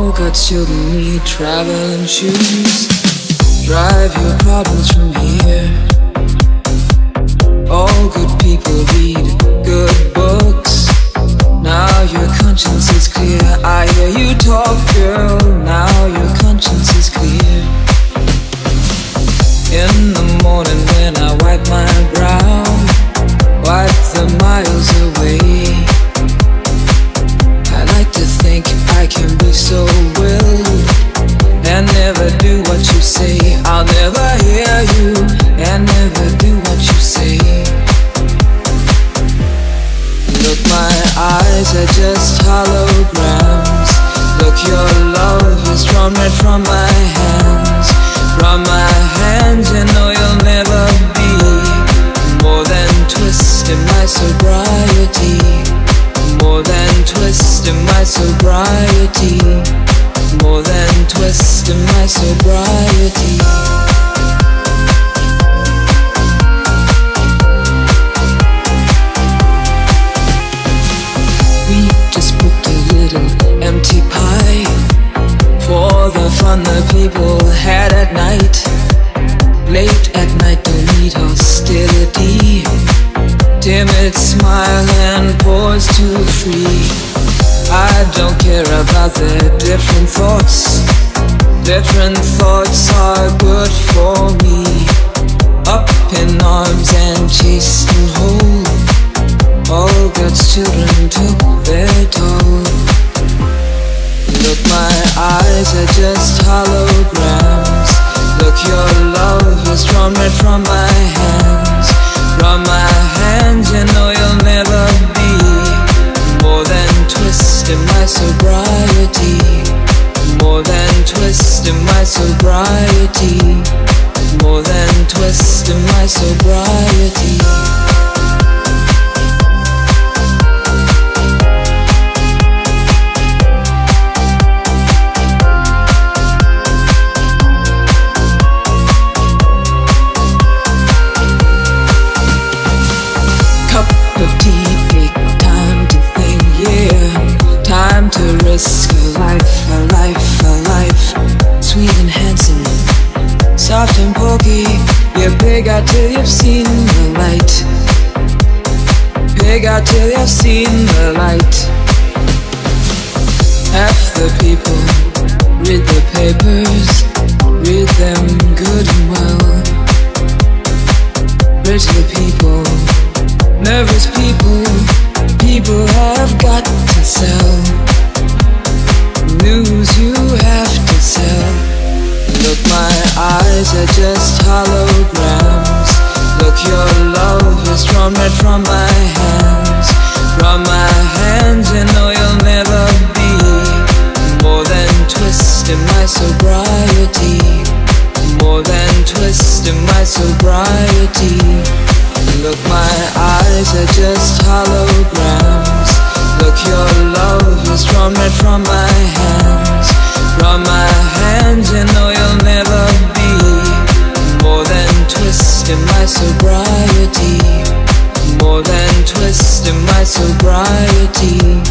All got children need traveling shoes. Drive your problems from here. All good people read good books. Now your conscience is clear. I hear you talk, girl. Now your conscience is clear. In the morning when I wipe my brow, wipe the miles away. So twist in my sobriety. More than twist in my sobriety. We just booked a little empty pie for the fun the people had at night. Late at night, don't need hostility. Timid smile and pause to free. I don't care about their different thoughts. Different thoughts are good for me. Up in arms and chased and whole. All God's children took their toll. Look, my eyes are just holograms. Look, your love is drawn right from my my sobriety. More than twist in my sobriety. Out till you've seen the light. Pig out till you've seen the light. Half the people read the papers, read them good and well. Bitter people Nervous people, people have got to sell. News you have to sell. Look, my eyes are just holograms. Sobriety. Look, my eyes are just holograms. Look, your love is drawn right from my hands. From my hands, you know you'll never be more than twist in my sobriety. More than twist in my sobriety. More than twist in my sobriety.